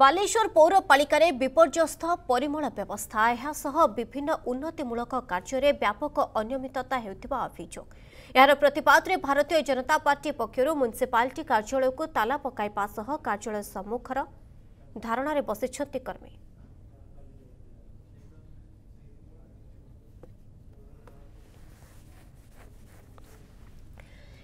ବାଲେଶ୍ୱର ପୌରପାଳିକାରେ ବିପର୍ଯ୍ୟସ୍ତ ପରିମଳ ବ୍ୟବସ୍ଥା। ଏହା ସହ ବିଭିନ୍ନ ଉନ୍ନତିମୂଳକ କାର୍ଯ୍ୟରେ ବ୍ୟାପକ ଅନିୟମିତତା ହେଉଥିବା ଅଭିଯୋଗ। ଏହାର ପ୍ରତିବାଦରେ ଭାରତୀୟ ଜନତା ପାର୍ଟି ପକ୍ଷରୁ ମ୍ୟୁନିସିପାଲିଟି କାର୍ଯ୍ୟାଳୟକୁ ତାଲା ପକାଇବା ସହ କାର୍ଯ୍ୟାଳୟ ସମ୍ମୁଖର ଧାରଣାରେ ବସିଛନ୍ତି କର୍ମୀ।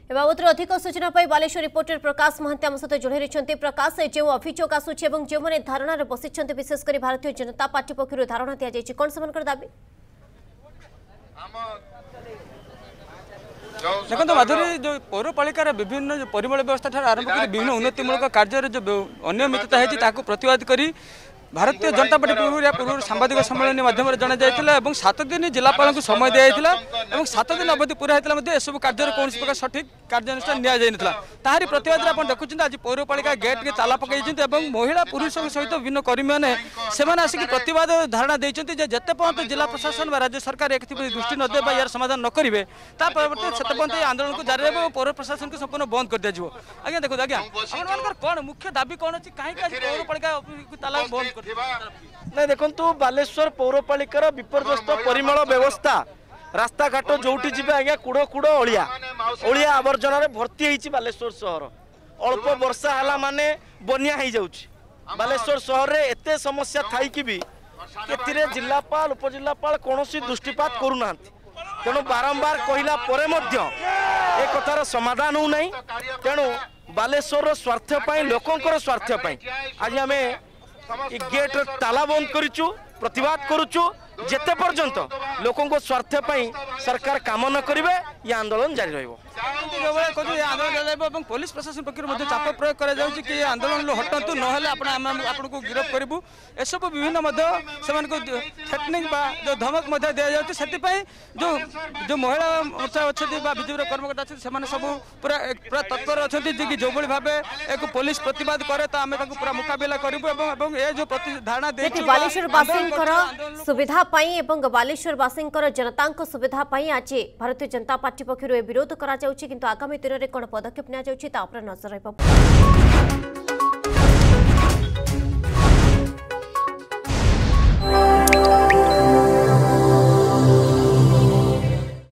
ଏ ବାବଦରେ ଅଧିକ ସୂଚନା ପାଇଁ ବାଲେଶ୍ୱର ରିପୋର୍ଟର ପ୍ରକାଶ ମହାନ୍ତି ଆମ ସହିତ ଯୋଡ଼ି ରହିଛନ୍ତି। ପ୍ରକାଶ ଯେଉଁ ଅଭିଯୋଗ ଆସୁଛି ଏବଂ ଯେଉଁମାନେ ଧାରଣାରେ ବସିଛନ୍ତି ବିଶେଷ କରି ଭାରତୀୟ ଜନତା ପାର୍ଟି ପକ୍ଷରୁ ଧାରଣା ଦିଆଯାଇଛି କ'ଣ ସେମାନଙ୍କର ଦାବି? ଦେଖନ୍ତୁ ମାଧୁରୀ ଯେଉଁ ପୌରପାଳିକାର ବିଭିନ୍ନ ପରିମଳ ବ୍ୟବସ୍ଥା ଠାରୁ ଆରମ୍ଭ କରି ବିଭିନ୍ନ ଉନ୍ନତିମୂଳକ କାର୍ଯ୍ୟରେ ଯେଉଁ ଅନିୟମିତତା ହେଇଛି ତାକୁ ପ୍ରତିବାଦ କରି ଭାରତୀୟ ଜନତା ପାର୍ଟି ପୂର୍ବରୁ ଏହା ପୂର୍ବରୁ ସାମ୍ବାଦିକ ସମ୍ମିଳନୀ ମାଧ୍ୟମରେ ଜଣାଯାଇଥିଲା ଏବଂ ସାତ ଦିନ ଜିଲ୍ଲାପାଳଙ୍କୁ ସମୟ ଦିଆଯାଇଥିଲା ଏବଂ ସାତ ଦିନ ଅବଧି ପୁରା ହେଇଥିଲା ମଧ୍ୟ ଏସବୁ କାର୍ଯ୍ୟରେ କୌଣସି ପ୍ରକାର ସଠିକ୍ କାର୍ଯ୍ୟାନୁଷ୍ଠାନ ନିଆଯାଇନଥିଲା। ତାହାରି ପ୍ରତିବାଦରେ ଆପଣ ଦେଖୁଛନ୍ତି ଆଜି ପୌରପାଳିକା ଗେଟ୍ରେ ତାଲା ପକାଇଛନ୍ତି ଏବଂ ମହିଳା ପୁରୁଷଙ୍କ ସହିତ ବିଭିନ୍ନ କର୍ମୀମାନେ ସେମାନେ ଆସିକି ପ୍ରତିବାଦ ଧାରଣା ଦେଇଛନ୍ତି ଯେ ଯେତେ ପର୍ଯ୍ୟନ୍ତ ଜିଲ୍ଲା ପ୍ରଶାସନ ବା ରାଜ୍ୟ ସରକାର ଏଥିପ୍ରତି ଦୃଷ୍ଟି ନ ଦେବେ ବା ଏହାର ସମାଧାନ ନ କରିବେ ତା ପରିବର୍ତ୍ତେ ସେତେ ପର୍ଯ୍ୟନ୍ତ ଏହି ଆନ୍ଦୋଳନକୁ ଜାରି ରହିବ ଏବଂ ପୌର ପ୍ରଶାସନକୁ ସମ୍ପୂର୍ଣ୍ଣ ବନ୍ଦ କରିଦିଆଯିବ। ଆଜ୍ଞା ଦେଖନ୍ତୁ ଆଜ୍ଞା। ଆପଣମାନଙ୍କର କ'ଣ? ମୁଖ୍ୟ ଦାବି କ'ଣ ଅଛି? କାହିଁକି ଆଜି ପୌରପାଳିକା ତାଲା ବନ୍ଦ କରି ନାଇଁ ଦେଖନ୍ତୁ ବାଲେଶ୍ୱର ପୌରପାଳିକାର ବିପର୍ଯ୍ୟସ୍ତ ପରିମଳ ବ୍ୟବସ୍ଥା। ରାସ୍ତାଘାଟ ଯୋଉଠି ଯିବେ ଆଜ୍ଞା କୁଡ଼ କୁଡ଼ ଅଳିଆ। ଅଳିଆ ଆବର୍ଜନାରେ ଭର୍ତ୍ତି ହେଇଛି ବାଲେଶ୍ୱର ସହର। ଅଳ୍ପ ବର୍ଷା ହେଲା ମାନେ ବନ୍ୟା ହେଇଯାଉଛି। ବାଲେଶ୍ୱର ସହରରେ ଏତେ ସମସ୍ୟା ଥାଇକି ବି ଏଥିରେ ଜିଲ୍ଲାପାଳ ଉପଜିଲ୍ଲାପାଳ କୌଣସି ଦୃଷ୍ଟିପାତ କରୁନାହାନ୍ତି। ତେଣୁ ବାରମ୍ବାର କହିଲା ପରେ ମଧ୍ୟ ଏ କଥାର ସମାଧାନ ହେଉନାହିଁ ତେଣୁ ବାଲେଶ୍ୱରର ସ୍ୱାର୍ଥ ପାଇଁ ଲୋକଙ୍କର ସ୍ୱାର୍ଥ ପାଇଁ ଆଜି ଆମେ এই গেটর তালা বন্ধ করছু প্রতবাদ করুছু যেতে পর্যন্ত লোক স্বার্থ পাই সরকার কাম ন করিবে। या आंदोलन जारी रह पुलिस प्रशासन पक्ष चाप प्रयोग कर आंदोलन हटात ना आपको गिरफ्त गिरफ करूँ एसबू विभिन्न थ्रेटनिंग जो धमक दि जाऊँगी से जो जो महिला मोर्चा अच्छा विजेपी कर्मकर्ता अच्छे से सब पूरा पूरा तत्पर अच्छा कि जो भाव एक पुलिस प्रतिवाद करे तो आम पूरा मुकबिला करूँ ए जो धारणा बालेश्वरवासी सुविधा बालेश्वरवासी जनता सुविधा आज भारतीय जनता पार्टी পার্টি পক্ষ এ বিরোধ করা যাচ্ছে কিন্তু আগামী দিনের কোণ পদক্ষেপ নিয়ে তা উপরে নজর রহব